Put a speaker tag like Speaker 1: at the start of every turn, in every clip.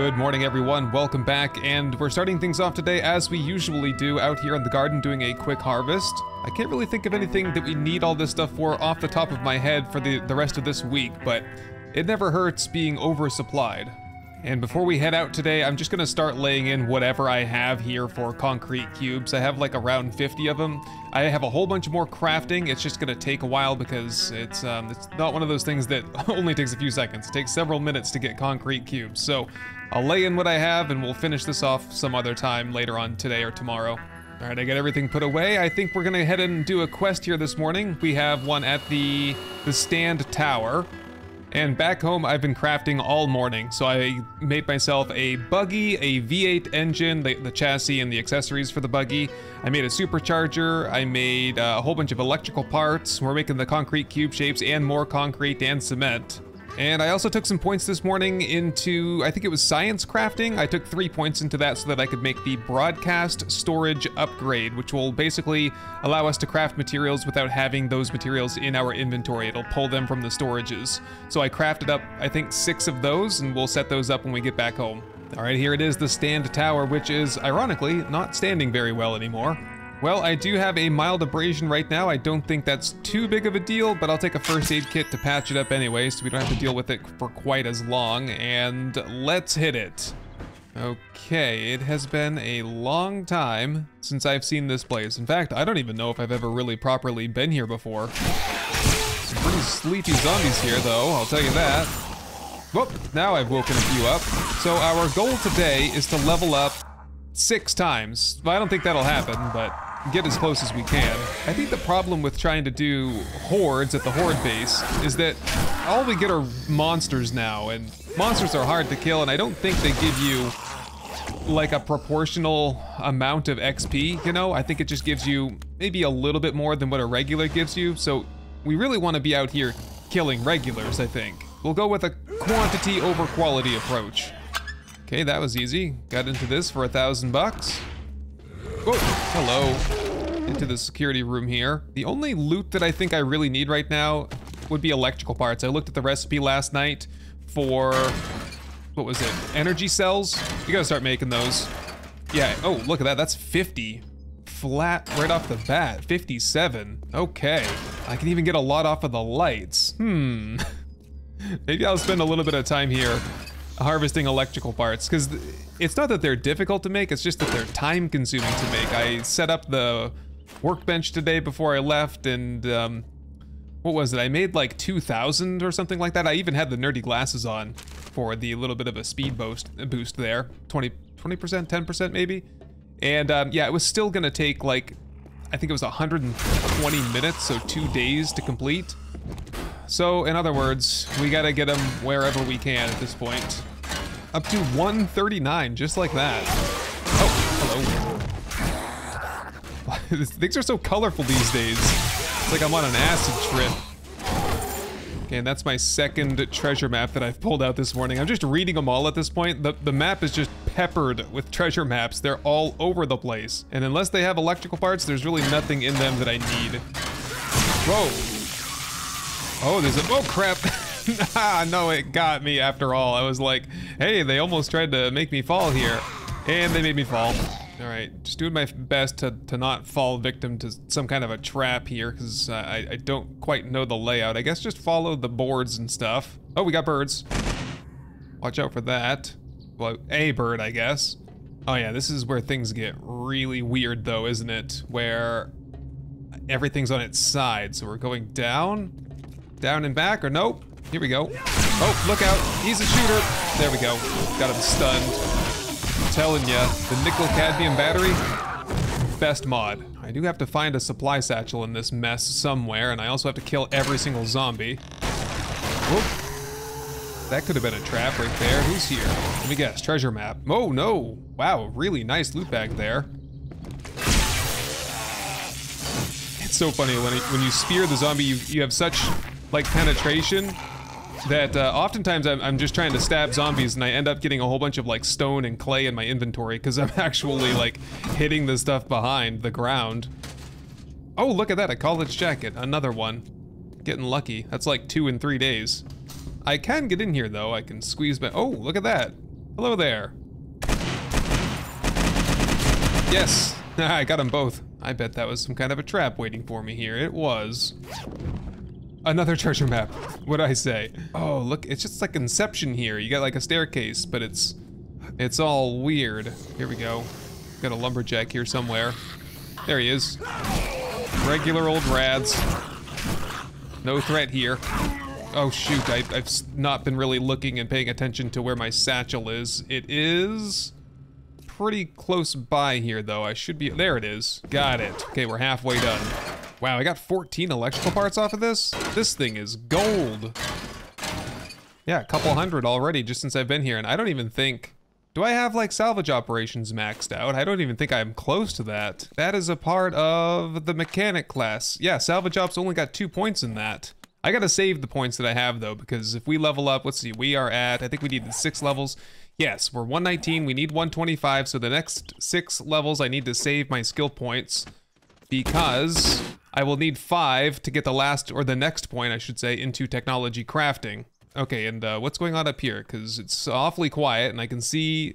Speaker 1: Good morning, everyone. Welcome back, and we're starting things off today as we usually do out here in the garden doing a quick harvest. I can't really think of anything that we need all this stuff for off the top of my head for the, the rest of this week, but it never hurts being oversupplied. And before we head out today, I'm just gonna start laying in whatever I have here for concrete cubes. I have like around 50 of them. I have a whole bunch more crafting. It's just gonna take a while because it's um, it's not one of those things that only takes a few seconds. It takes several minutes to get concrete cubes. So I'll lay in what I have and we'll finish this off some other time later on today or tomorrow. All right, I got everything put away. I think we're gonna head and do a quest here this morning. We have one at the the stand tower. And back home, I've been crafting all morning. So I made myself a buggy, a V8 engine, the, the chassis and the accessories for the buggy. I made a supercharger. I made uh, a whole bunch of electrical parts. We're making the concrete cube shapes and more concrete and cement. And I also took some points this morning into, I think it was science crafting. I took three points into that so that I could make the broadcast storage upgrade, which will basically allow us to craft materials without having those materials in our inventory. It'll pull them from the storages. So I crafted up, I think, six of those, and we'll set those up when we get back home. All right, here it is, the stand tower, which is, ironically, not standing very well anymore. Well, I do have a mild abrasion right now. I don't think that's too big of a deal, but I'll take a first aid kit to patch it up anyway, so we don't have to deal with it for quite as long. And let's hit it. Okay, it has been a long time since I've seen this place. In fact, I don't even know if I've ever really properly been here before. Some pretty sleepy zombies here, though, I'll tell you that. Whoop, now I've woken a few up. So our goal today is to level up six times. I don't think that'll happen, but get as close as we can. I think the problem with trying to do hordes at the horde base is that all we get are monsters now, and monsters are hard to kill, and I don't think they give you like a proportional amount of XP, you know? I think it just gives you maybe a little bit more than what a regular gives you, so we really want to be out here killing regulars, I think. We'll go with a quantity over quality approach. Okay, that was easy. Got into this for a thousand bucks. Oh, hello. Into the security room here. The only loot that I think I really need right now would be electrical parts. I looked at the recipe last night for, what was it? Energy cells? You gotta start making those. Yeah, oh, look at that, that's 50. Flat right off the bat, 57. Okay, I can even get a lot off of the lights. Hmm. Maybe I'll spend a little bit of time here harvesting electrical parts because it's not that they're difficult to make, it's just that they're time consuming to make. I set up the workbench today before I left and um, what was it? I made like 2,000 or something like that. I even had the nerdy glasses on for the little bit of a speed boost, boost there. 20, 20%, 10% maybe? And um, yeah, it was still gonna take like, I think it was 120 minutes, so two days to complete. So, in other words, we gotta get them wherever we can at this point. Up to 139, just like that. Oh, hello. Things are so colorful these days. It's like I'm on an acid trip. Okay, and that's my second treasure map that I've pulled out this morning. I'm just reading them all at this point. The, the map is just peppered with treasure maps. They're all over the place. And unless they have electrical parts, there's really nothing in them that I need. Whoa. Oh, there's a- oh crap! no, it got me after all. I was like, hey, they almost tried to make me fall here. And they made me fall. Alright, just doing my best to, to not fall victim to some kind of a trap here, because uh, I, I don't quite know the layout. I guess just follow the boards and stuff. Oh, we got birds. Watch out for that. Well, a bird, I guess. Oh yeah, this is where things get really weird though, isn't it? Where everything's on its side, so we're going down, down and back, or nope. Here we go. Oh, look out. He's a shooter. There we go. Got him stunned. I'm telling ya, the nickel cadmium battery, best mod. I do have to find a supply satchel in this mess somewhere, and I also have to kill every single zombie. Whoop. That could have been a trap right there. Who's here? Let me guess. Treasure map. Oh, no. Wow, really nice loot bag there. It's so funny when, it, when you spear the zombie, you, you have such like penetration that uh, oftentimes I'm, I'm, just trying to stab zombies and I end up getting a whole bunch of like stone and clay in my inventory because I'm actually like hitting the stuff behind the ground. Oh, look at that, a college jacket, another one. Getting lucky, that's like two in three days. I can get in here though, I can squeeze my, oh, look at that. Hello there. Yes, I got them both. I bet that was some kind of a trap waiting for me here. It was. Another treasure map. What'd I say? Oh, look, it's just like Inception here. You got like a staircase, but it's it's all weird. Here we go. Got a lumberjack here somewhere. There he is. Regular old rads. No threat here. Oh shoot, I, have not been really looking and paying attention to where my satchel is. It is pretty close by here though. I should be, there it is. Got it. Okay, we're halfway done. Wow, I got 14 electrical parts off of this? This thing is gold. Yeah, a couple hundred already just since I've been here, and I don't even think do I have like salvage operations maxed out? I don't even think I'm close to that. That is a part of the mechanic class. Yeah, salvage ops only got two points in that. I gotta save the points that I have though, because if we level up, let's see, we are at, I think we need six levels. Yes, we're 119, we need 125, so the next six levels I need to save my skill points because I will need five to get the last, or the next point I should say, into technology crafting. Okay, and uh, what's going on up here? Because it's awfully quiet, and I can see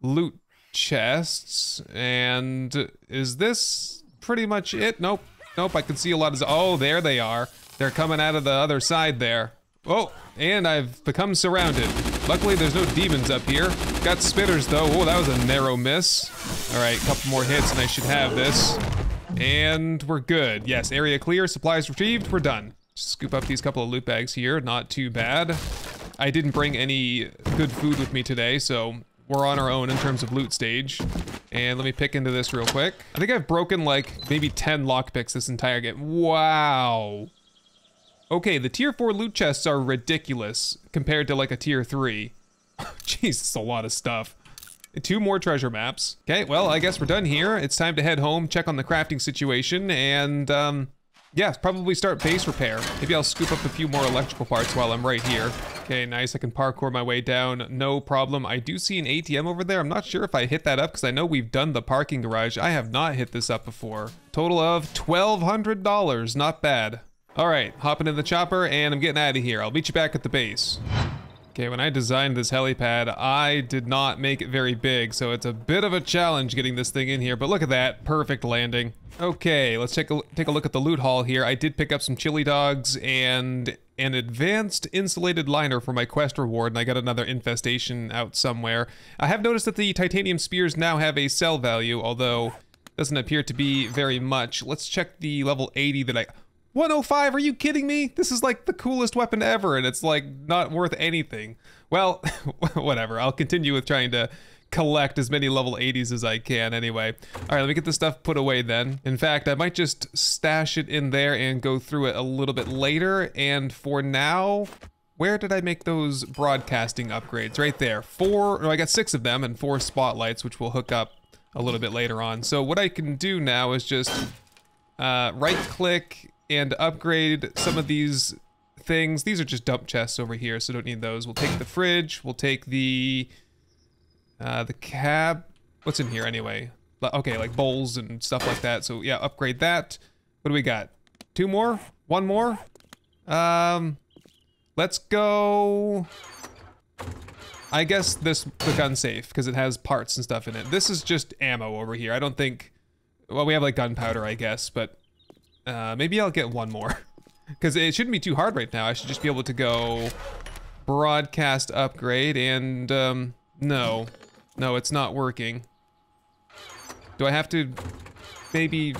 Speaker 1: loot chests. And is this pretty much it? Nope. Nope, I can see a lot of... Oh, there they are. They're coming out of the other side there. Oh, and I've become surrounded. Luckily, there's no demons up here. Got spitters, though. Oh, that was a narrow miss. All right, a couple more hits, and I should have this. And we're good. Yes, area clear, supplies retrieved, we're done. Scoop up these couple of loot bags here, not too bad. I didn't bring any good food with me today, so we're on our own in terms of loot stage. And let me pick into this real quick. I think I've broken like maybe 10 lockpicks this entire game. Wow. Okay, the tier 4 loot chests are ridiculous compared to like a tier 3. Jeez, a lot of stuff. Two more treasure maps. Okay, well, I guess we're done here. It's time to head home, check on the crafting situation, and um, yeah, probably start base repair. Maybe I'll scoop up a few more electrical parts while I'm right here. Okay, nice. I can parkour my way down. No problem. I do see an ATM over there. I'm not sure if I hit that up because I know we've done the parking garage. I have not hit this up before. Total of $1,200. Not bad. All right, hopping in the chopper and I'm getting out of here. I'll meet you back at the base. Okay, when I designed this helipad, I did not make it very big, so it's a bit of a challenge getting this thing in here, but look at that, perfect landing. Okay, let's take a, take a look at the loot haul here. I did pick up some chili dogs and an advanced insulated liner for my quest reward, and I got another infestation out somewhere. I have noticed that the titanium spears now have a sell value, although it doesn't appear to be very much. Let's check the level 80 that I... 105, are you kidding me? This is like the coolest weapon ever, and it's like not worth anything. Well, whatever, I'll continue with trying to collect as many level 80s as I can anyway. All right, let me get this stuff put away then. In fact, I might just stash it in there and go through it a little bit later. And for now, where did I make those broadcasting upgrades? Right there. Four, no, I got six of them and four spotlights, which we'll hook up a little bit later on. So what I can do now is just uh, right click and upgrade some of these things. These are just dump chests over here, so don't need those. We'll take the fridge, we'll take the uh, the cab, what's in here anyway? Okay, like bowls and stuff like that. So yeah, upgrade that. What do we got? Two more? One more? Um, let's go. I guess this the gun safe because it has parts and stuff in it. This is just ammo over here. I don't think. Well, we have like gunpowder, I guess, but uh, maybe I'll get one more because it shouldn't be too hard right now. I should just be able to go broadcast upgrade and um, no, no, it's not working. Do I have to... Maybe...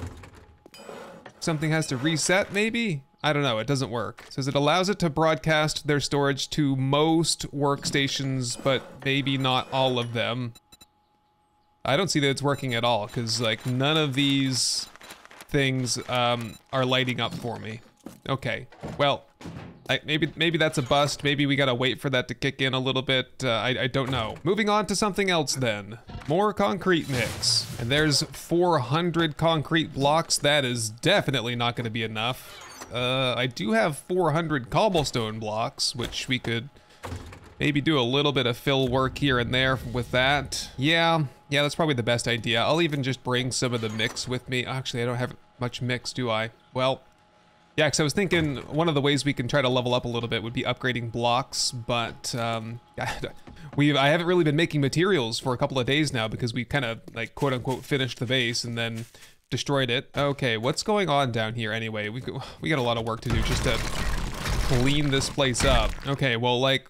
Speaker 1: Something has to reset, maybe? I don't know, it doesn't work. It says it allows it to broadcast their storage to most workstations, but maybe not all of them. I don't see that it's working at all, because like none of these things um, are lighting up for me. Okay, well, I, maybe maybe that's a bust. Maybe we gotta wait for that to kick in a little bit. Uh, I, I don't know. Moving on to something else then. More concrete mix. And there's 400 concrete blocks. That is definitely not gonna be enough. Uh, I do have 400 cobblestone blocks, which we could maybe do a little bit of fill work here and there with that. Yeah, yeah, that's probably the best idea. I'll even just bring some of the mix with me. Actually, I don't have much mix, do I? Well, Yeah, because I was thinking one of the ways we can try to level up a little bit would be upgrading blocks, but um, we I haven't really been making materials for a couple of days now because we kind of like quote unquote finished the base and then destroyed it. Okay, what's going on down here anyway? We we got a lot of work to do just to clean this place up. Okay, well like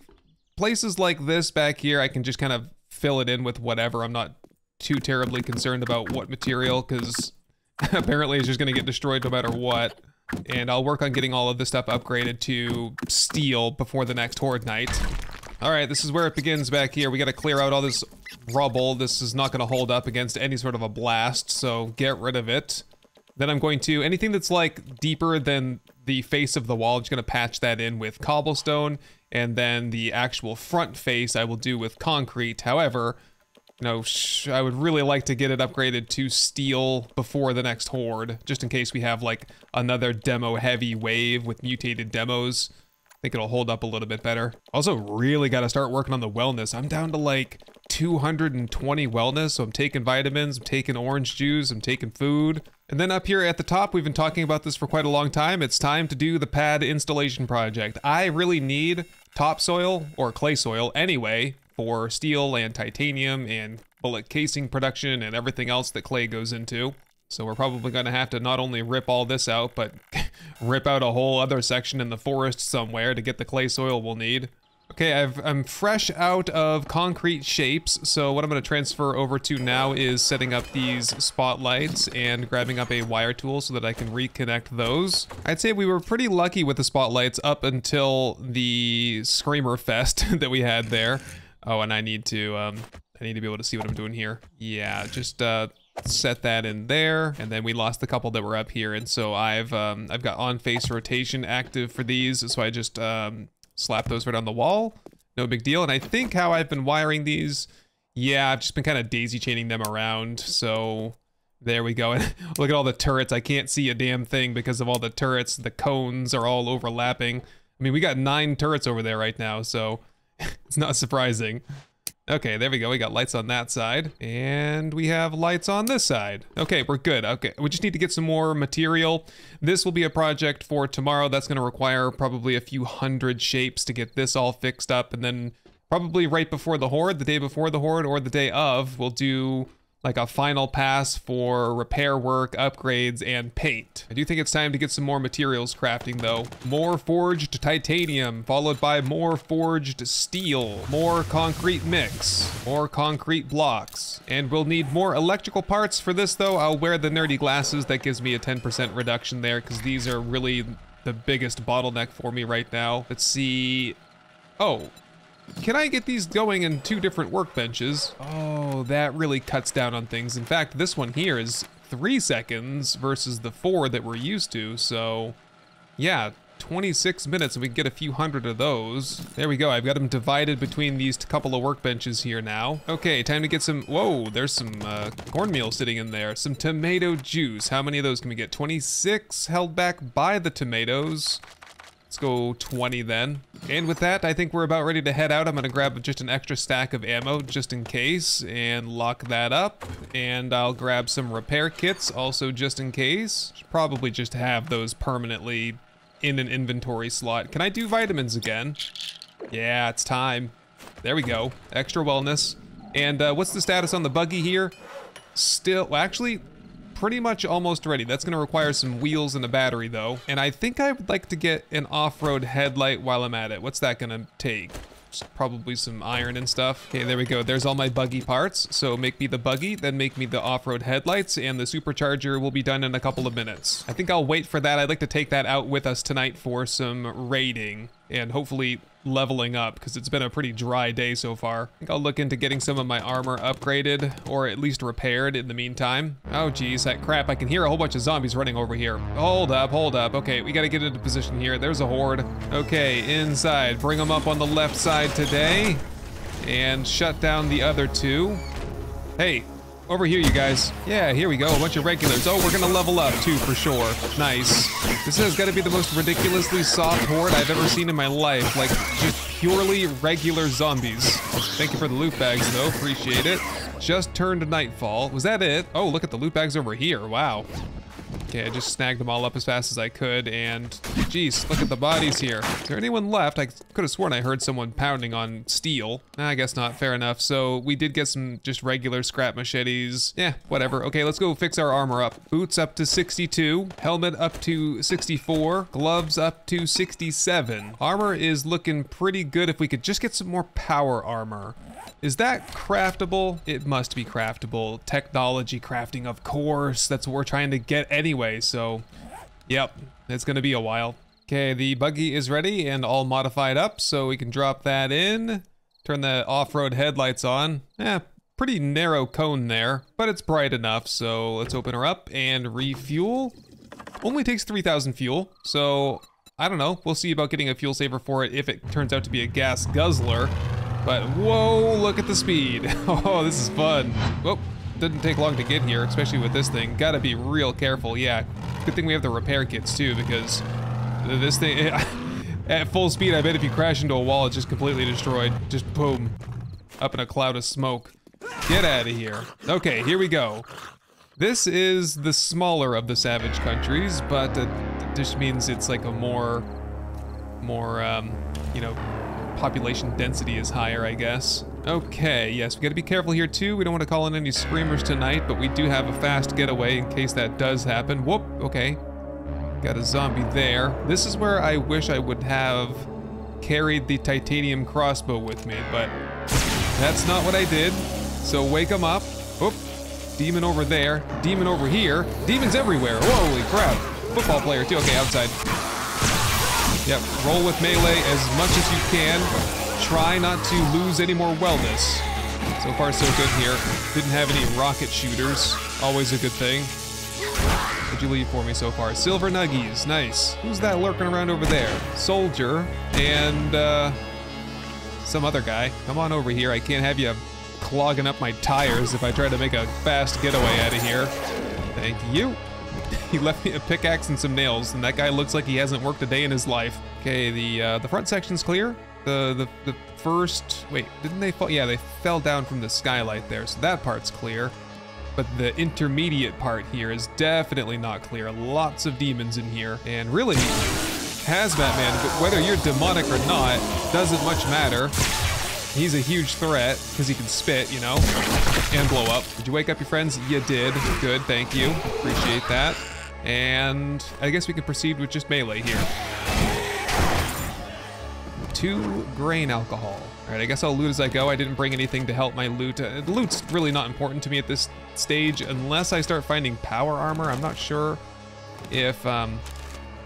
Speaker 1: places like this back here, I can just kind of fill it in with whatever. I'm not too terribly concerned about what material because apparently it's just gonna get destroyed no matter what. And I'll work on getting all of this stuff upgraded to steel before the next Horde night. All right, this is where it begins back here. We gotta clear out all this rubble. This is not gonna hold up against any sort of a blast, so get rid of it. Then I'm going to, anything that's like deeper than the face of the wall, I'm just gonna patch that in with cobblestone, and then the actual front face I will do with concrete. However, you know, I would really like to get it upgraded to steel before the next horde, just in case we have like another demo heavy wave with mutated demos. Think it'll hold up a little bit better. Also, really got to start working on the wellness. I'm down to like 220 wellness, so I'm taking vitamins, I'm taking orange juice, I'm taking food. And then up here at the top, we've been talking about this for quite a long time. It's time to do the pad installation project. I really need topsoil or clay soil anyway for steel and titanium and bullet casing production and everything else that clay goes into. So we're probably going to have to not only rip all this out, but rip out a whole other section in the forest somewhere to get the clay soil we'll need. Okay, i am fresh out of concrete shapes, so what I'm going to transfer over to now is setting up these spotlights and grabbing up a wire tool so that I can reconnect those. I'd say we were pretty lucky with the spotlights up until the Screamer Fest that we had there. Oh, and I need to, um, I need to be able to see what I'm doing here. Yeah, just, uh, set that in there and then we lost the couple that were up here. And so I've um, I've got on face rotation active for these so I just um, slap those right on the wall. No big deal. And I think how I've been wiring these yeah I've just been kind of daisy chaining them around. So there we go. And look at all the turrets. I can't see a damn thing because of all the turrets. The cones are all overlapping. I mean we got nine turrets over there right now so it's not surprising. Okay, there we go. We got lights on that side. And we have lights on this side. Okay, we're good. Okay, we just need to get some more material. This will be a project for tomorrow. That's going to require probably a few hundred shapes to get this all fixed up. And then probably right before the Horde, the day before the Horde, or the day of, we'll do like a final pass for repair work, upgrades, and paint. I do think it's time to get some more materials crafting though. More forged titanium, followed by more forged steel, more concrete mix, more concrete blocks. And we'll need more electrical parts for this though. I'll wear the nerdy glasses. That gives me a 10% reduction there because these are really the biggest bottleneck for me right now. Let's see. Oh, can I get these going in two different workbenches? Oh, that really cuts down on things. In fact, this one here is three seconds versus the four that we're used to, so yeah, 26 minutes and we can get a few hundred of those. There we go, I've got them divided between these couple of workbenches here now. Okay, time to get some, whoa, there's some uh, cornmeal sitting in there. Some tomato juice, how many of those can we get? 26 held back by the tomatoes. Let's go 20 then. And with that, I think we're about ready to head out. I'm gonna grab just an extra stack of ammo just in case and lock that up. And I'll grab some repair kits also just in case. Should probably just have those permanently in an inventory slot. Can I do vitamins again? Yeah, it's time. There we go. Extra wellness. And uh, what's the status on the buggy here? Still, well, actually, pretty much almost ready. That's gonna require some wheels and a battery though. And I think I would like to get an off-road headlight while I'm at it. What's that gonna take? Just probably some iron and stuff. Okay, there we go. There's all my buggy parts. So make me the buggy, then make me the off-road headlights, and the supercharger will be done in a couple of minutes. I think I'll wait for that. I'd like to take that out with us tonight for some raiding and hopefully leveling up because it's been a pretty dry day so far. I think I'll look into getting some of my armor upgraded or at least repaired in the meantime. Oh geez, that crap, I can hear a whole bunch of zombies running over here. Hold up, hold up. Okay, we gotta get into position here. There's a horde. Okay, inside. Bring them up on the left side today and shut down the other two. Hey, over here, you guys. Yeah, here we go. A bunch of regulars. Oh, we're gonna level up too, for sure. Nice. This has got to be the most ridiculously soft horde I've ever seen in my life. Like, just purely regular zombies. Thank you for the loot bags, though. Appreciate it. Just turned nightfall. Was that it? Oh, look at the loot bags over here. Wow. Okay, I just snagged them all up as fast as I could, and geez, look at the bodies here. Is there anyone left? I could have sworn I heard someone pounding on steel. Ah, I guess not, fair enough. So we did get some just regular scrap machetes. Yeah, whatever. Okay, let's go fix our armor up. Boots up to 62, helmet up to 64, gloves up to 67. Armor is looking pretty good if we could just get some more power armor. Is that craftable? It must be craftable. Technology crafting, of course. That's what we're trying to get anyway, so... Yep, it's gonna be a while. Okay, the buggy is ready and all modified up, so we can drop that in. Turn the off-road headlights on. Eh, pretty narrow cone there, but it's bright enough, so let's open her up and refuel. Only takes 3,000 fuel, so I don't know. We'll see about getting a fuel saver for it if it turns out to be a gas guzzler. But whoa, look at the speed. Oh, this is fun. Whoop, didn't take long to get here, especially with this thing. Gotta be real careful, yeah. Good thing we have the repair kits too, because this thing, at full speed, I bet if you crash into a wall, it's just completely destroyed. Just boom, up in a cloud of smoke. Get out of here. Okay, here we go. This is the smaller of the savage countries, but it just means it's like a more, more, um, you know, population density is higher, I guess. Okay, yes, we gotta be careful here too. We don't want to call in any screamers tonight, but we do have a fast getaway in case that does happen. Whoop, okay. Got a zombie there. This is where I wish I would have carried the titanium crossbow with me, but that's not what I did. So wake them up. Whoop. Demon over there. Demon over here. Demons everywhere. Holy crap. Football player too. Okay, outside. Yep, roll with melee as much as you can. Try not to lose any more wellness. So far, so good here. Didn't have any rocket shooters. Always a good thing. What'd you leave for me so far? Silver nuggies, nice. Who's that lurking around over there? Soldier and uh, some other guy. Come on over here. I can't have you clogging up my tires if I try to make a fast getaway out of here. Thank you. he left me a pickaxe and some nails, and that guy looks like he hasn't worked a day in his life. Okay, the uh, the front section's clear. The, the the first wait, didn't they fall? Yeah, they fell down from the skylight there, so that part's clear. But the intermediate part here is definitely not clear. Lots of demons in here, and really, Hazmat Man, whether you're demonic or not, doesn't much matter. He's a huge threat because he can spit, you know, and blow up. Did you wake up your friends? You did. Good, thank you. Appreciate that. And I guess we can proceed with just melee here. Two grain alcohol. All right, I guess I'll loot as I go. I didn't bring anything to help my loot. Uh, loot's really not important to me at this stage unless I start finding power armor. I'm not sure if, um,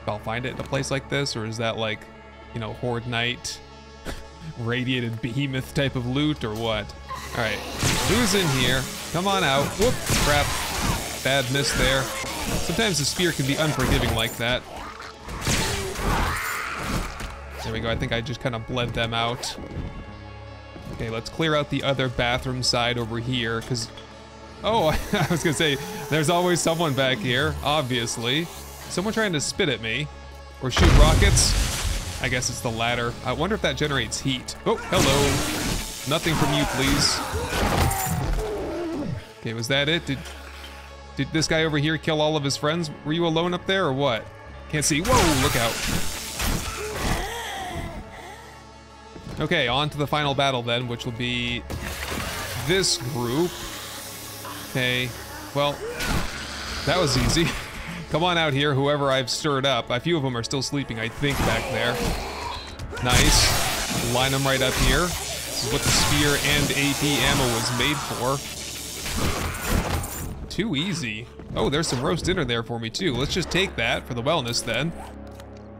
Speaker 1: if I'll find it in a place like this or is that like, you know, Horde Night, radiated behemoth type of loot or what? All right, who's in here? Come on out. Whoop, crap. Bad miss there. Sometimes the spear can be unforgiving like that. There we go, I think I just kind of bled them out. Okay, let's clear out the other bathroom side over here, because... Oh, I was gonna say, there's always someone back here, obviously. Someone trying to spit at me. Or shoot rockets. I guess it's the latter. I wonder if that generates heat. Oh, hello. Nothing from you, please. Okay, was that it? Did did this guy over here kill all of his friends? Were you alone up there or what? Can't see. Whoa, look out. Okay, on to the final battle then, which will be this group. Okay, well, that was easy. Come on out here, whoever I've stirred up. A few of them are still sleeping, I think, back there. Nice. Line them right up here. Is what the spear and AP ammo was made for. Too easy. Oh, there's some roast dinner there for me too. Let's just take that for the wellness then.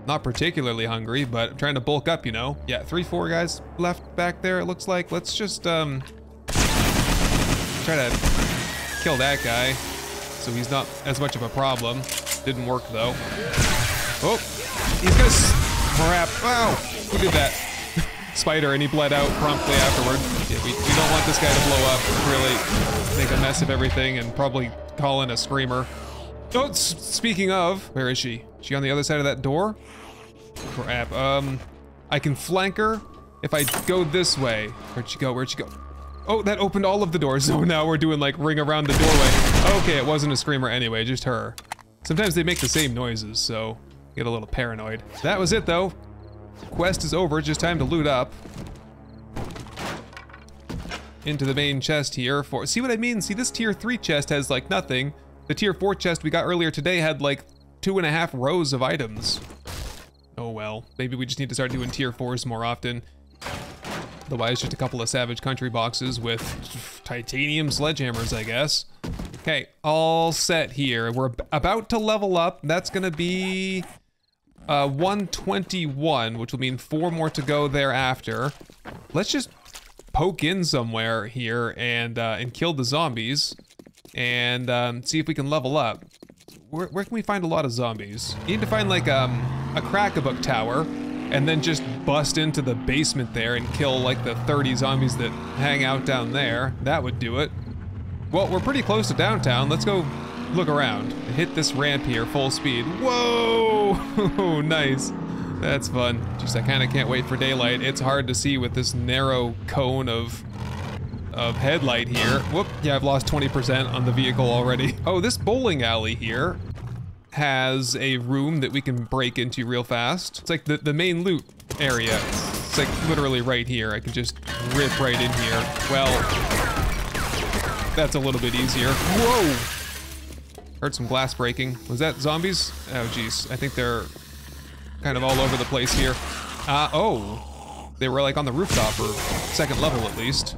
Speaker 1: Not particularly hungry, but I'm trying to bulk up, you know? Yeah, three, four guys left back there, it looks like. Let's just, um... Try to kill that guy so he's not as much of a problem. Didn't work though. Oh, he's gonna crap. Wow, who did that? Spider, and he bled out promptly afterward. We, we don't want this guy to blow up, really make a mess of everything, and probably call in a screamer. Oh, speaking of, where is she? Is she on the other side of that door? Crap. Um, I can flank her if I go this way. Where'd she go? Where'd she go? Oh, that opened all of the doors. So now we're doing like ring around the doorway. Okay, it wasn't a screamer anyway, just her. Sometimes they make the same noises, so get a little paranoid. That was it though. Quest is over, just time to loot up. Into the main chest here for, see what I mean? See this tier three chest has like nothing. The tier four chest we got earlier today had like two and a half rows of items. Oh well, maybe we just need to start doing tier fours more often. Otherwise, just a couple of Savage Country boxes with titanium sledgehammers, I guess. Okay, all set here. We're about to level up. That's gonna be uh, 121, which will mean four more to go thereafter. Let's just poke in somewhere here and uh, and kill the zombies and um, see if we can level up. Where, where, can we find a lot of zombies? You need to find like um, a Crack-a-Book tower and then just bust into the basement there and kill like the 30 zombies that hang out down there. That would do it. Well, we're pretty close to downtown. Let's go look around. Hit this ramp here, full speed. Whoa! nice. That's fun. Just I kind of can't wait for daylight. It's hard to see with this narrow cone of of headlight here. Whoop, yeah, I've lost 20% on the vehicle already. Oh, this bowling alley here has a room that we can break into real fast. It's like the, the main loot area. It's like literally right here. I can just rip right in here. Well, that's a little bit easier. Whoa! Heard some glass breaking. Was that zombies? Oh, geez. I think they're kind of all over the place here. Uh, oh. They were like on the rooftop or second level at least.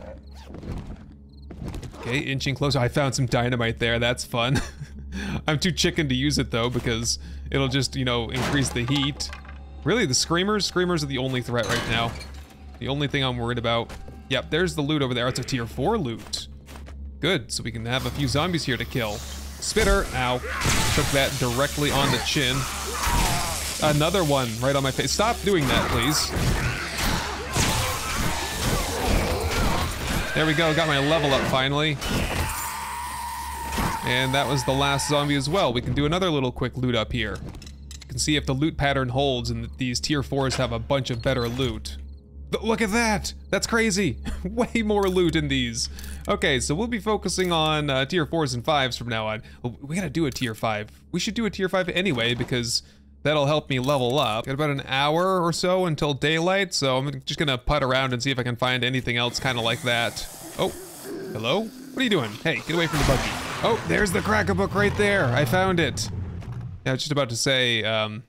Speaker 1: Okay, inching closer. I found some dynamite there. That's fun. I'm too chicken to use it though because it'll just, you know, increase the heat. Really, the screamers? Screamers are the only threat right now. The only thing I'm worried about. Yep, there's the loot over there. It's a tier 4 loot. Good, so we can have a few zombies here to kill. Spitter, ow. Took that directly on the chin. Another one right on my face. Stop doing that, please. There we go, got my level up finally. And that was the last zombie as well. We can do another little quick loot up here. You can see if the loot pattern holds and these tier 4s have a bunch of better loot. Look at that! That's crazy! Way more loot in these. Okay, so we'll be focusing on uh, tier 4s and 5s from now on. We gotta do a tier 5. We should do a tier 5 anyway because that'll help me level up. Got about an hour or so until daylight, so I'm just gonna putt around and see if I can find anything else kind of like that. Oh, hello? What are you doing? Hey, get away from the buggy. Oh, there's the Crack-a-Book right there. I found it. Yeah, I was just about to say, um,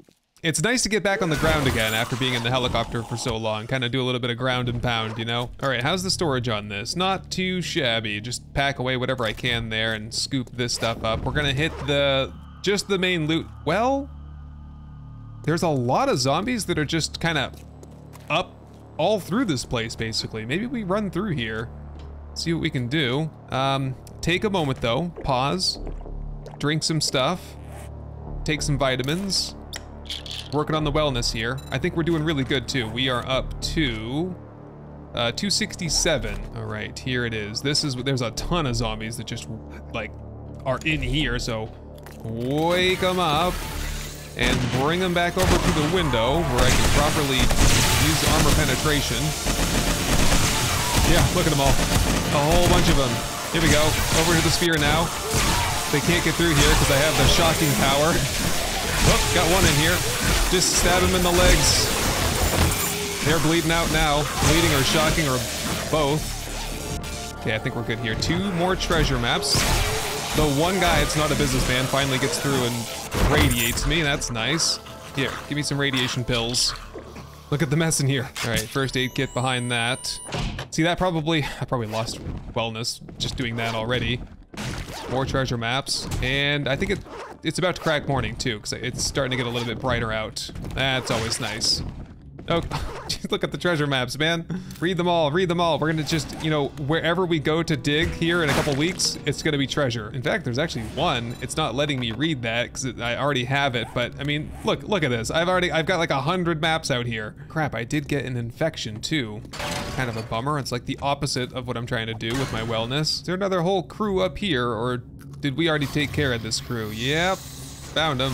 Speaker 1: it's nice to get back on the ground again after being in the helicopter for so long. Kind of do a little bit of ground and pound, you know? All right, how's the storage on this? Not too shabby. Just pack away whatever I can there and scoop this stuff up. We're gonna hit the, just the main loot. Well, there's a lot of zombies that are just kind of up all through this place, basically. Maybe we run through here, see what we can do. Um, Take a moment though, pause, drink some stuff, take some vitamins, working on the wellness here. I think we're doing really good too. We are up to uh, 267. All right, here it is. This is, there's a ton of zombies that just like are in here. So wake them up and bring them back over to the window where I can properly use armor penetration. Yeah, look at them all. A whole bunch of them. Here we go. Over to the sphere now. They can't get through here because I have the shocking power. Oh, got one in here. Just stab him in the legs. They're bleeding out now. Bleeding or shocking or both. Okay, I think we're good here. Two more treasure maps. The one guy, it's not a businessman, finally gets through and radiates me. That's nice. Here, give me some radiation pills. Look at the mess in here. All right, first aid kit behind that. See, that probably, I probably lost wellness just doing that already. More treasure maps, and I think it, it's about to crack morning too, because it's starting to get a little bit brighter out. That's always nice. Oh, just look at the treasure maps, man. Read them all, read them all. We're gonna just, you know, wherever we go to dig here in a couple weeks, it's gonna be treasure. In fact, there's actually one. It's not letting me read that because I already have it, but I mean, look, look at this. I've already, I've got like a hundred maps out here. Crap, I did get an infection too. Kind of a bummer. It's like the opposite of what I'm trying to do with my wellness. Is there another whole crew up here or did we already take care of this crew? Yep, found them.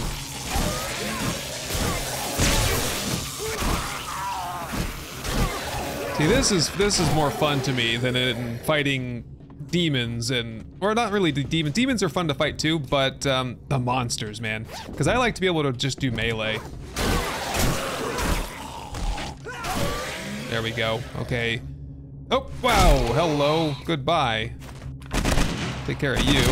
Speaker 1: See, this is this is more fun to me than in fighting demons and, or not really the demons. Demons are fun to fight too, but um, the monsters, man. Because I like to be able to just do melee. There we go. Okay. Oh, wow. Hello. Goodbye. Take care of you.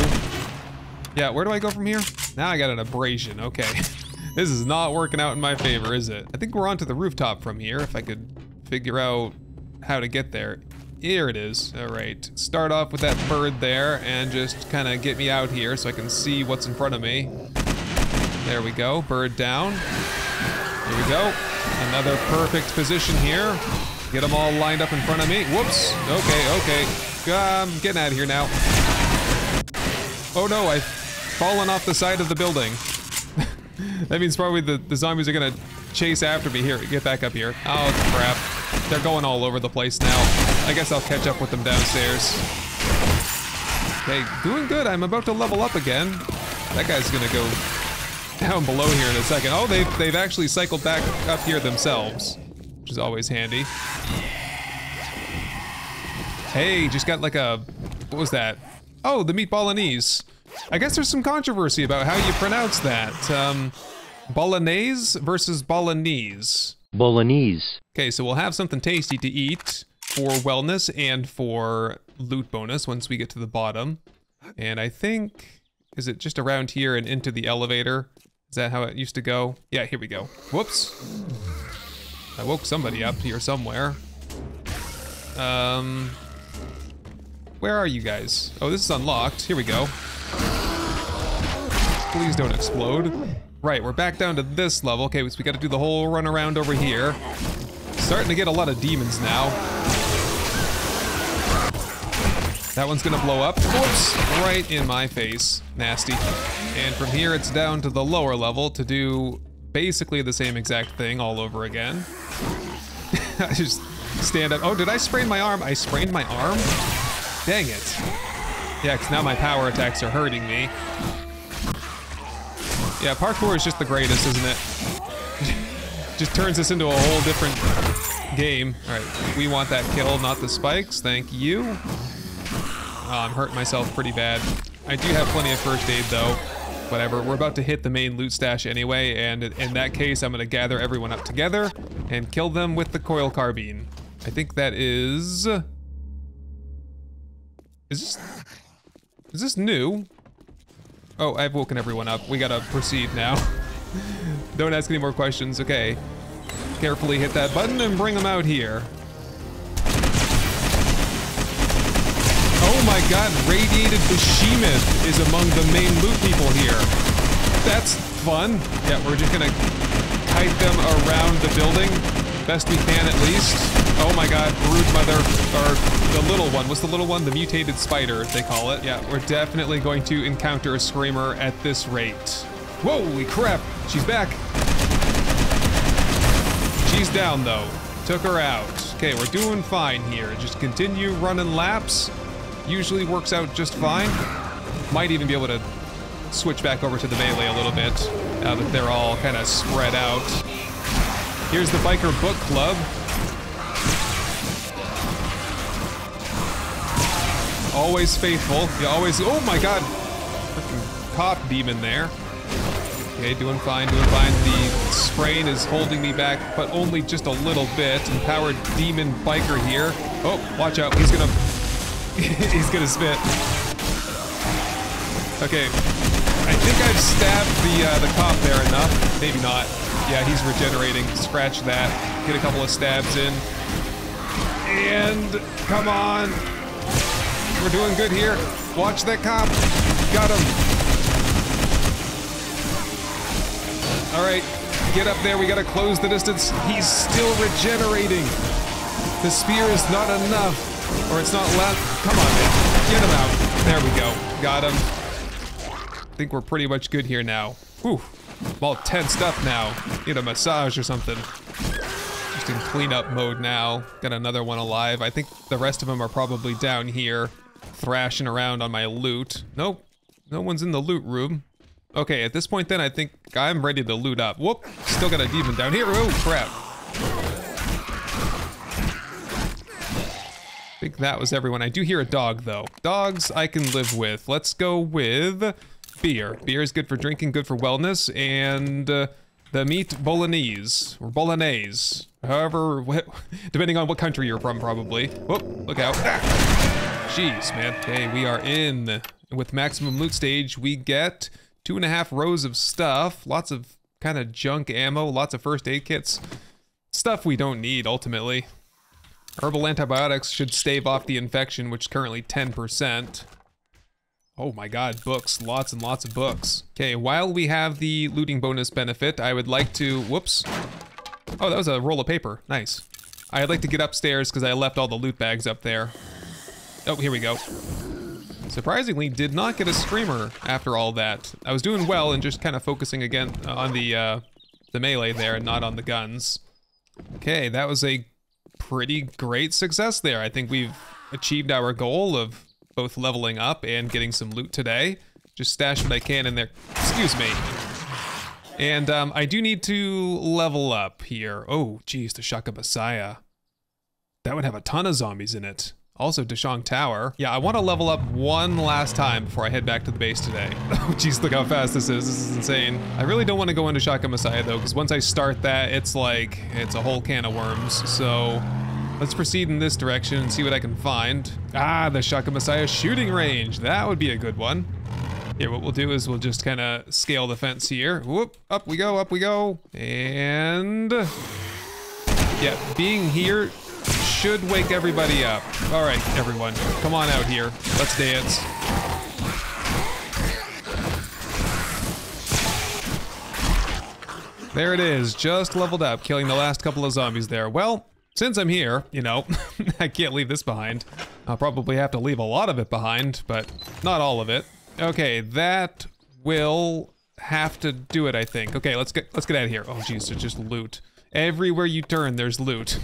Speaker 1: Yeah, where do I go from here? Now I got an abrasion. Okay. this is not working out in my favor, is it? I think we're onto the rooftop from here, if I could figure out how to get there. Here it is. All right. Start off with that bird there and just kind of get me out here so I can see what's in front of me. There we go. Bird down. Here we go. Another perfect position here. Get them all lined up in front of me. Whoops. Okay, okay. I'm getting out of here now. Oh no, I've fallen off the side of the building. that means probably the, the zombies are gonna chase after me. Here, get back up here. Oh crap. They're going all over the place now. I guess I'll catch up with them downstairs. Okay, doing good. I'm about to level up again. That guy's gonna go down below here in a second. Oh, they've, they've actually cycled back up here themselves, which is always handy. Hey, just got like a, what was that? Oh, the meatballanese. I guess there's some controversy about how you pronounce that. Um, bolognese versus bolognese.
Speaker 2: Bolognese.
Speaker 1: Okay, so we'll have something tasty to eat for wellness and for loot bonus once we get to the bottom. And I think, is it just around here and into the elevator? Is that how it used to go? Yeah, here we go. Whoops. I woke somebody up here somewhere. Um, where are you guys? Oh, this is unlocked. Here we go. Please don't explode. Right, we're back down to this level. Okay, so we gotta do the whole run around over here. Starting to get a lot of demons now. That one's gonna blow up. Whoops! Right in my face. Nasty. And from here, it's down to the lower level to do basically the same exact thing all over again. I just stand up. Oh, did I sprain my arm? I sprained my arm? Dang it. Yeah, because now my power attacks are hurting me. Yeah, parkour is just the greatest, isn't it? just turns this into a whole different game. Alright, we want that kill, not the spikes. Thank you. Oh, I'm hurting myself pretty bad. I do have plenty of first aid, though. Whatever, we're about to hit the main loot stash anyway, and in that case, I'm to gather everyone up together and kill them with the coil carbine. I think that is... Is this... Is this new? Oh, I've woken everyone up. We gotta proceed now. Don't ask any more questions. Okay. Carefully hit that button and bring them out here. Oh my god, Radiated Behemoth is among the main loot people here. That's fun. Yeah, we're just gonna kite them around the building. Best we can, at least. Oh my god, Brood Mother, or the little one. What's the little one? The mutated spider, they call it. Yeah, we're definitely going to encounter a Screamer at this rate. Holy crap, she's back. She's down, though. Took her out. Okay, we're doing fine here. Just continue running laps. Usually works out just fine. Might even be able to switch back over to the melee a little bit, now that they're all kind of spread out. Here's the Biker Book Club. Always faithful. You always, oh my god. Freaking cop demon there. Okay, doing fine, doing fine. The sprain is holding me back, but only just a little bit. Empowered demon biker here. Oh, watch out, he's gonna, he's gonna spit. Okay, I think I've stabbed the uh, the cop there enough. Maybe not. Yeah, he's regenerating. Scratch that. Get a couple of stabs in. And come on. We're doing good here. Watch that cop. Got him. All right, get up there. We got to close the distance. He's still regenerating. The spear is not enough. Or it's not loud. Come on, man. Get him out. There we go. Got him. I think we're pretty much good here now. Whew. I'm all tensed up now. Need a massage or something. Just in cleanup mode now. Got another one alive. I think the rest of them are probably down here, thrashing around on my loot. Nope. No one's in the loot room. Okay, at this point then, I think I'm ready to loot up. Whoop! Still got a demon down here. Oh, crap. I think that was everyone. I do hear a dog, though. Dogs I can live with. Let's go with beer. Beer is good for drinking, good for wellness, and uh, the meat bolognese, or bolognese. However, depending on what country you're from, probably. Whoop, look out. Jeez, man. Okay, we are in. With maximum loot stage, we get two and a half rows of stuff, lots of kind of junk ammo, lots of first aid kits. Stuff we don't need, ultimately. Herbal antibiotics should stave off the infection, which is currently 10%. Oh my god, books. Lots and lots of books. Okay, while we have the looting bonus benefit, I would like to... Whoops. Oh, that was a roll of paper. Nice. I'd like to get upstairs because I left all the loot bags up there. Oh, here we go. Surprisingly, did not get a screamer after all that. I was doing well and just kind of focusing again on the, uh, the melee there and not on the guns. Okay, that was a pretty great success there. I think we've achieved our goal of both leveling up and getting some loot today. Just stash what I can in there. Excuse me. And um, I do need to level up here. Oh, geez, the Shotgun Messiah. That would have a ton of zombies in it. Also, Dishong Tower. Yeah, I want to level up one last time before I head back to the base today. oh, jeez, look how fast this is. This is insane. I really don't want to go into Shotgun Messiah, though, because once I start that, it's like, it's a whole can of worms. So, let's proceed in this direction and see what I can find. Ah, the Shotgun Messiah shooting range. That would be a good one. Here, what we'll do is we'll just kind of scale the fence here. Whoop, up we go, up we go. And... Yeah, being here should wake everybody up. All right, everyone, come on out here. Let's dance. There it is, just leveled up, killing the last couple of zombies there. Well, since I'm here, you know, I can't leave this behind. I'll probably have to leave a lot of it behind, but not all of it. Okay, that will have to do it, I think. Okay, let's get let's get out of here. Oh, jeez, there's just loot. Everywhere you turn, there's loot.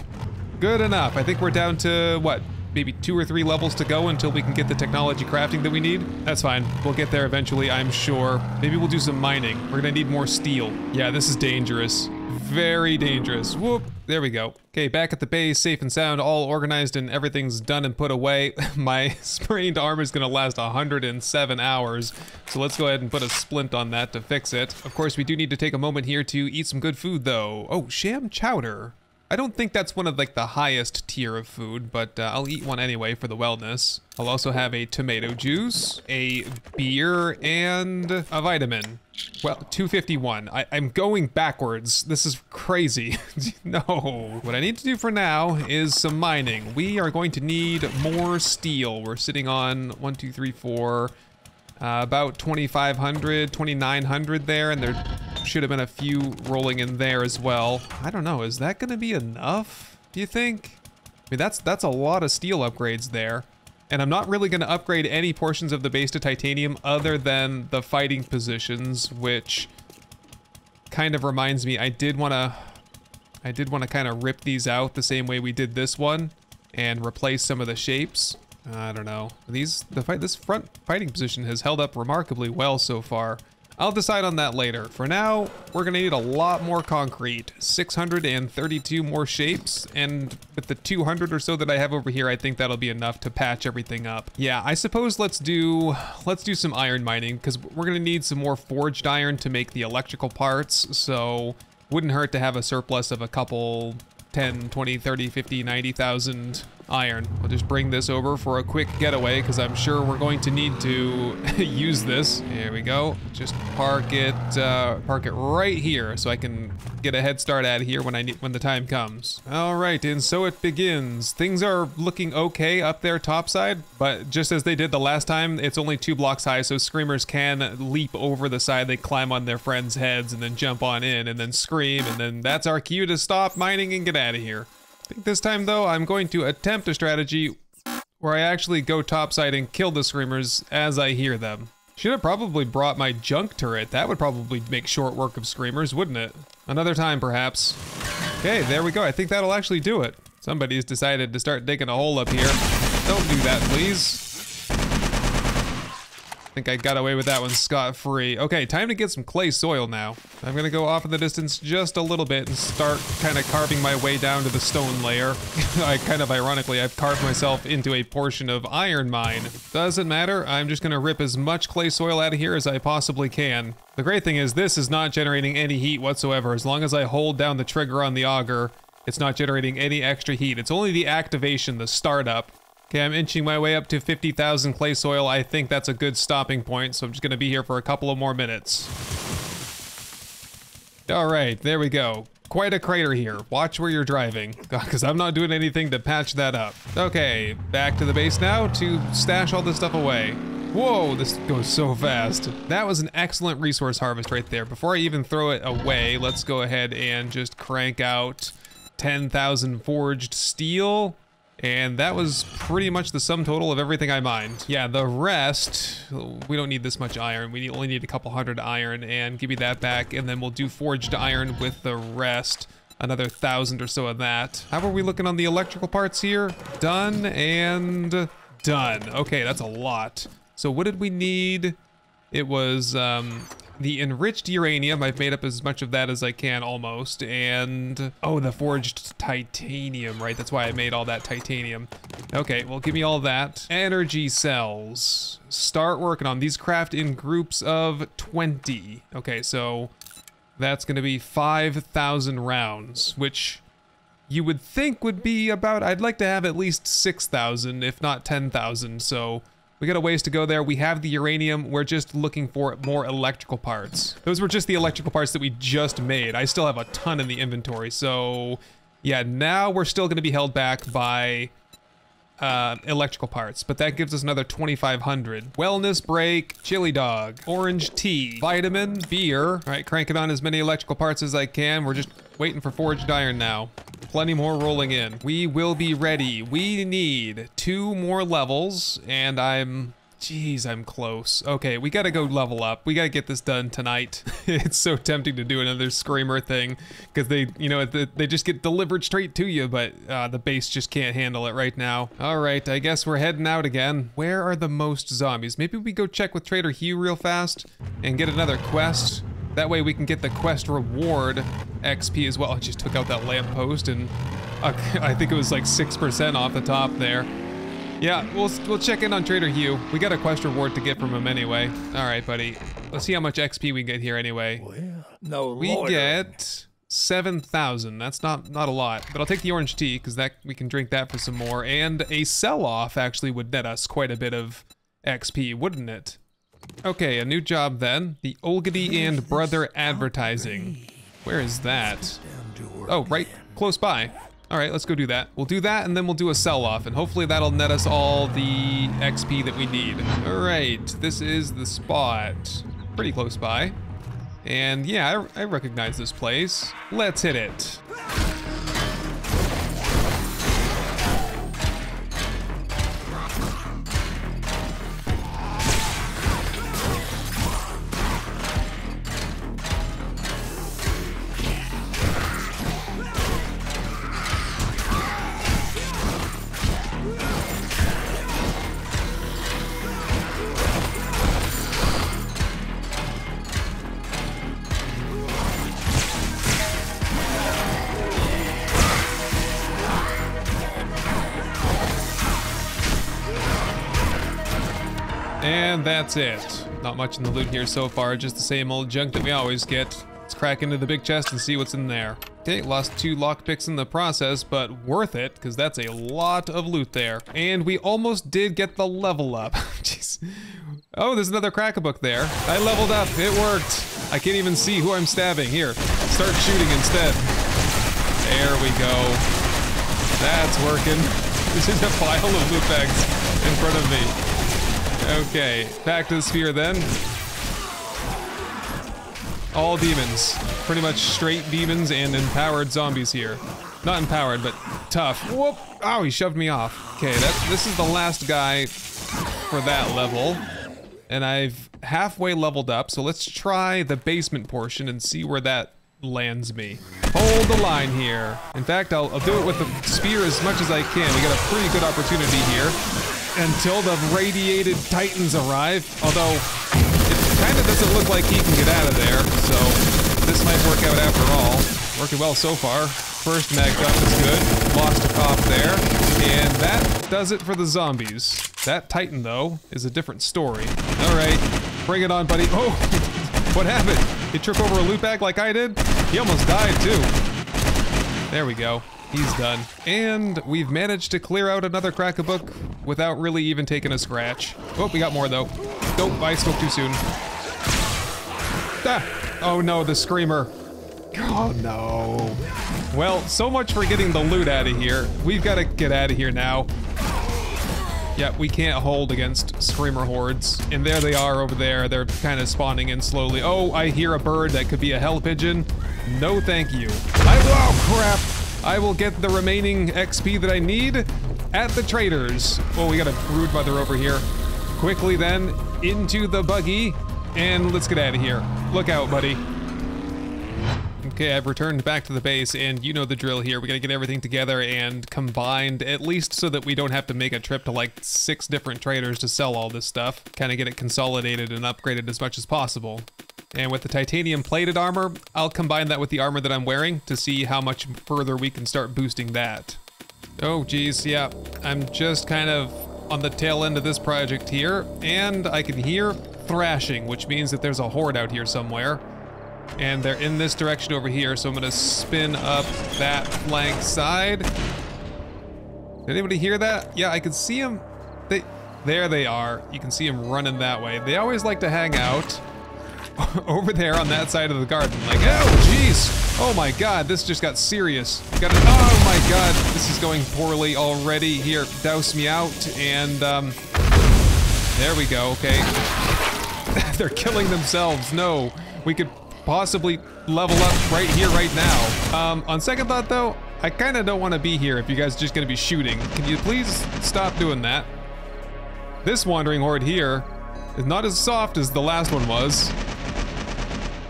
Speaker 1: Good enough. I think we're down to, what, maybe two or three levels to go until we can get the technology crafting that we need. That's fine. We'll get there eventually, I'm sure. Maybe we'll do some mining. We're gonna need more steel. Yeah, this is dangerous. Very dangerous. Whoop. There we go. Okay, back at the base, safe and sound, all organized and everything's done and put away. My sprained arm is gonna last 107 hours, so let's go ahead and put a splint on that to fix it. Of course, we do need to take a moment here to eat some good food though. Oh, sham chowder. I don't think that's one of like the highest tier of food, but uh, I'll eat one anyway for the wellness. I'll also have a tomato juice, a beer, and a vitamin. Well, 251. I, am going backwards. This is crazy. no. What I need to do for now is some mining. We are going to need more steel. We're sitting on one, two, three, four, uh, about 2,500, 2,900 there, and there should have been a few rolling in there as well. I don't know, is that gonna be enough, do you think? I mean, that's, that's a lot of steel upgrades there. And I'm not really gonna upgrade any portions of the base to titanium other than the fighting positions, which kind of reminds me, I did wanna, I did wanna kind of rip these out the same way we did this one and replace some of the shapes. I don't know. These, the fight, this front fighting position has held up remarkably well so far. I'll decide on that later. For now, we're gonna need a lot more concrete. 632 more shapes, and with the 200 or so that I have over here, I think that'll be enough to patch everything up. Yeah, I suppose let's do, let's do some iron mining, because we're gonna need some more forged iron to make the electrical parts, so wouldn't hurt to have a surplus of a couple 10, 20, 30, 50, 90,000 iron. I'll just bring this over for a quick getaway because I'm sure we're going to need to use this. Here we go. Just park it, uh, park it right here so I can get a head start out of here when I need, when the time comes. All right, and so it begins. Things are looking okay up there topside, but just as they did the last time, it's only two blocks high, so screamers can leap over the side. They climb on their friends' heads and then jump on in and then scream, and then that's our cue to stop mining and get out of here. I think this time though, I'm going to attempt a strategy where I actually go topside and kill the screamers as I hear them. Should have probably brought my junk turret. That would probably make short work of screamers, wouldn't it? Another time, perhaps. Okay, there we go. I think that'll actually do it. Somebody's decided to start digging a hole up here. Don't do that, please. Think I got away with that one scot-free. Okay, time to get some clay soil now. I'm gonna go off in the distance just a little bit and start kind of carving my way down to the stone layer. I kind of ironically, I've carved myself into a portion of iron mine. Doesn't matter, I'm just gonna rip as much clay soil out of here as I possibly can. The great thing is this is not generating any heat whatsoever. As long as I hold down the trigger on the auger, it's not generating any extra heat. It's only the activation, the startup, Okay, I'm inching my way up to 50,000 clay soil. I think that's a good stopping point, so I'm just gonna be here for a couple of more minutes. All right, there we go. Quite a crater here. Watch where you're driving, because I'm not doing anything to patch that up. Okay, back to the base now to stash all this stuff away. Whoa, this goes so fast. That was an excellent resource harvest right there. Before I even throw it away, let's go ahead and just crank out 10,000 forged steel. And that was pretty much the sum total of everything I mined. Yeah, the rest, we don't need this much iron. We only need a couple hundred iron and give me that back. And then we'll do forged iron with the rest. Another thousand or so of that. How are we looking on the electrical parts here? Done and done. Okay, that's a lot. So what did we need? It was um, the enriched uranium, I've made up as much of that as I can almost, and oh, the forged titanium, right? That's why I made all that titanium. Okay, well, give me all that. Energy cells. Start working on these craft in groups of 20. Okay, so that's gonna be 5,000 rounds, which you would think would be about, I'd like to have at least 6,000, if not 10,000, so we got a ways to go there. We have the uranium. We're just looking for more electrical parts. Those were just the electrical parts that we just made. I still have a ton in the inventory. So yeah, now we're still going to be held back by uh, electrical parts, but that gives us another 2,500. Wellness break, chili dog, orange tea, vitamin, beer. All right, cranking on as many electrical parts as I can. We're just waiting for forged iron now. Plenty more rolling in. We will be ready. We need two more levels, and I'm Jeez, I'm close. Okay, we gotta go level up. We gotta get this done tonight. it's so tempting to do another Screamer thing, because they, you know, they just get delivered straight to you, but uh, the base just can't handle it right now. All right, I guess we're heading out again. Where are the most zombies? Maybe we go check with Trader Hugh real fast and get another quest. That way we can get the quest reward XP as well. I just took out that lamppost and uh, I think it was like 6% off the top there. Yeah, we'll, we'll check in on Trader Hugh. We got a quest reward to get from him anyway. All right, buddy. Let's see how much XP we get here anyway. Well, no We lawyer. get 7,000. That's not not a lot, but I'll take the orange tea because that we can drink that for some more. And a sell-off actually would net us quite a bit of XP, wouldn't it? Okay, a new job then. The Olgady and Brother Advertising. Where is that? Oh, right close by. All right, let's go do that. We'll do that and then we'll do a sell-off and hopefully that'll net us all the XP that we need. All right, this is the spot. Pretty close by. And yeah, I, I recognize this place. Let's hit it. That's it. Not much in the loot here so far, just the same old junk that we always get. Let's crack into the big chest and see what's in there. Okay, lost two lockpicks in the process, but worth it, because that's a lot of loot there. And we almost did get the level up. Jeez. Oh, there's another crack-a-book there. I leveled up, it worked. I can't even see who I'm stabbing. Here, start shooting instead. There we go. That's working. This is a pile of loot bags in front of me. Okay, back to the sphere then. All demons. Pretty much straight demons and empowered zombies here. Not empowered, but tough. Whoop! Oh, he shoved me off. Okay, that, this is the last guy for that level. And I've halfway leveled up, so let's try the basement portion and see where that lands me. Hold the line here. In fact, I'll, I'll do it with the spear as much as I can. We got a pretty good opportunity here. Until the radiated titans arrive. Although, it kind of doesn't look like he can get out of there, so this might work out after all. Working well so far. First mag dump is good. Lost a cop there. And that does it for the zombies. That titan, though, is a different story. All right, bring it on, buddy. Oh, what happened? He tripped over a loot bag like I did? He almost died, too. There we go. He's done. And we've managed to clear out another Crack-a-Book without really even taking a scratch. Oh, we got more though. Nope, I spoke too soon. Ah! Oh no, the Screamer. Oh no. Well, so much for getting the loot out of here. We've got to get out of here now. Yeah, we can't hold against Screamer hordes. And there they are over there. They're kind of spawning in slowly. Oh, I hear a bird that could be a hell pigeon. No thank you. I- oh crap! I will get the remaining XP that I need at the traders. Oh, we got a brood mother over here. Quickly then, into the buggy, and let's get out of here. Look out, buddy. Okay, I've returned back to the base, and you know the drill here. We gotta get everything together and combined, at least so that we don't have to make a trip to like six different traders to sell all this stuff. Kind of get it consolidated and upgraded as much as possible. And with the titanium plated armor, I'll combine that with the armor that I'm wearing to see how much further we can start boosting that. Oh geez, yeah, I'm just kind of on the tail end of this project here, and I can hear thrashing, which means that there's a horde out here somewhere. And they're in this direction over here, so I'm gonna spin up that flank side. Did anybody hear that? Yeah, I can see them. They, there they are. You can see them running that way. They always like to hang out over there on that side of the garden. Like, oh, jeez. Oh my god, this just got serious. Got it. Oh my god, this is going poorly already. Here, douse me out, and um, there we go. Okay, they're killing themselves. No, we could possibly level up right here, right now. Um, on second thought, though, I kind of don't want to be here if you guys are just going to be shooting. Can you please stop doing that? This wandering horde here is not as soft as the last one was.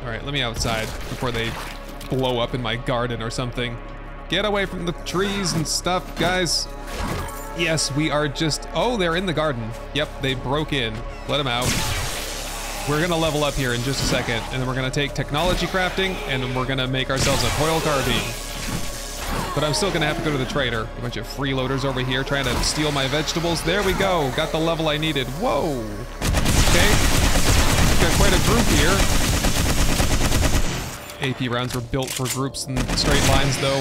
Speaker 1: All right, let me outside before they blow up in my garden or something. Get away from the trees and stuff, guys. Yes, we are just... Oh, they're in the garden. Yep, they broke in. Let them out. We're gonna level up here in just a second, and then we're gonna take technology crafting, and then we're gonna make ourselves a coil carbine. But I'm still gonna have to go to the trader. A bunch of freeloaders over here trying to steal my vegetables. There we go. Got the level I needed. Whoa. Okay. Got quite a group here. AP rounds were built for groups and straight lines, though.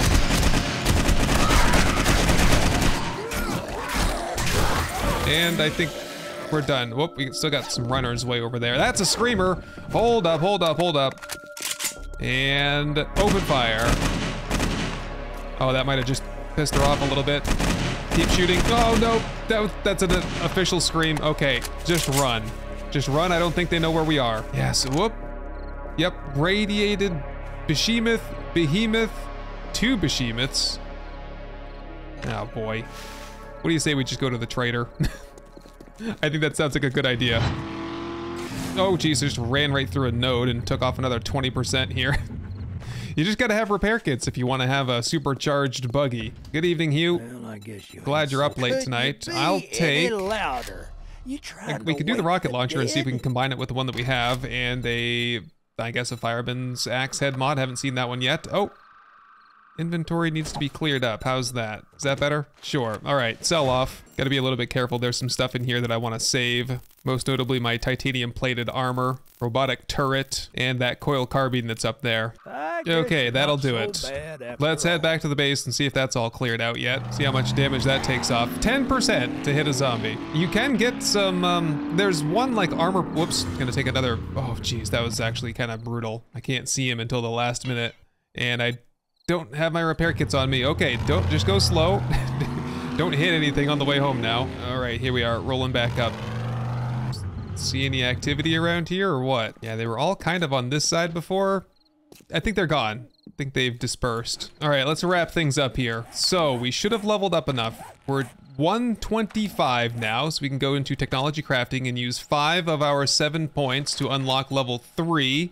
Speaker 1: And I think we're done. Whoop, we still got some runners way over there. That's a screamer. Hold up, hold up, hold up. And open fire. Oh, that might have just pissed her off a little bit. Keep shooting. Oh, no, that, that's an official scream. Okay, just run. Just run. I don't think they know where we are. Yes, whoop. Yep, radiated behemoth, behemoth, two behemoths. Oh boy. What do you say we just go to the trader? I think that sounds like a good idea. Oh geez, just ran right through a node and took off another 20% here. you just gotta have repair kits if you want to have a supercharged buggy. Good evening, Hugh.
Speaker 2: Well, I guess you
Speaker 1: Glad you're up late tonight. I'll take...
Speaker 2: louder. You
Speaker 1: like, we could do the rocket launcher and see if we can combine it with the one that we have and a I guess a Fireman's Axe Head mod. Haven't seen that one yet. Oh, inventory needs to be cleared up. How's that? Is that better? Sure. All right, sell off. Got to be a little bit careful. There's some stuff in here that I want to save. Most notably my titanium plated armor, robotic turret, and that coil carbine that's up there. Okay, that'll do it. Let's head back to the base and see if that's all cleared out yet. See how much damage that takes off. 10% to hit a zombie. You can get some, um, there's one like armor, whoops, gonna take another, oh geez, that was actually kind of brutal. I can't see him until the last minute. And I don't have my repair kits on me. Okay, don't, just go slow. don't hit anything on the way home now. All right, here we are, rolling back up. See any activity around here or what? Yeah, they were all kind of on this side before. I think they're gone. I think they've dispersed. All right, let's wrap things up here. So we should have leveled up enough. We're 125 now, so we can go into technology crafting and use five of our seven points to unlock level three,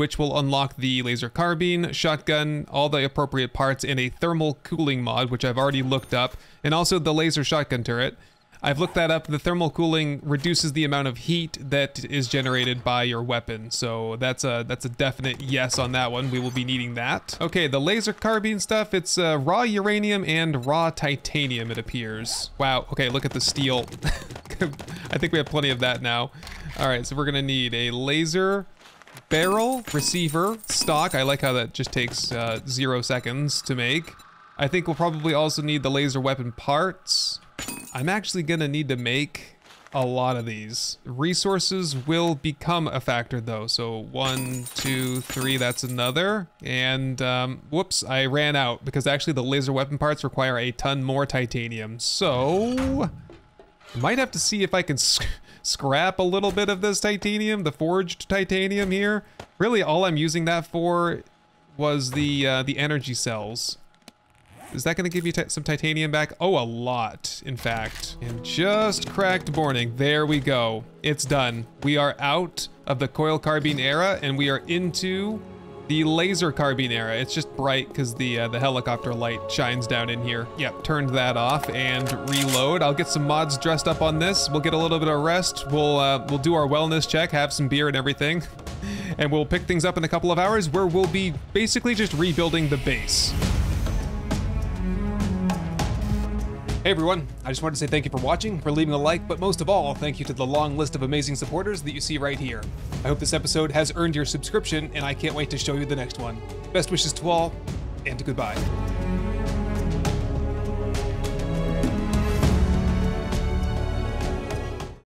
Speaker 1: which will unlock the laser carbine, shotgun, all the appropriate parts, and a thermal cooling mod, which I've already looked up, and also the laser shotgun turret. I've looked that up. The thermal cooling reduces the amount of heat that is generated by your weapon. So that's a that's a definite yes on that one. We will be needing that. Okay, the laser carbine stuff, it's uh, raw uranium and raw titanium, it appears. Wow, okay, look at the steel. I think we have plenty of that now. All right, so we're gonna need a laser barrel, receiver, stock. I like how that just takes uh, zero seconds to make. I think we'll probably also need the laser weapon parts. I'm actually gonna need to make a lot of these. Resources will become a factor though. So one, two, three, that's another. And um, whoops, I ran out because actually the laser weapon parts require a ton more titanium. So might have to see if I can scrap a little bit of this titanium, the forged titanium here. Really all I'm using that for was the uh, the energy cells. Is that going to give you some titanium back? Oh, a lot, in fact. And just cracked morning. There we go. It's done. We are out of the coil carbine era and we are into the laser carbine era. It's just bright because the uh, the helicopter light shines down in here. Yep, turned that off and reload. I'll get some mods dressed up on this. We'll get a little bit of rest. We'll uh, we'll do our wellness check, have some beer and everything, and we'll pick things up in a couple of hours where we'll be basically just rebuilding the base. Hey everyone, I just wanted to say thank you for watching, for leaving a like, but most of all, thank you to the long list of amazing supporters that you see right here. I hope this episode has earned your subscription, and I can't wait to show you the next one. Best wishes to all, and goodbye.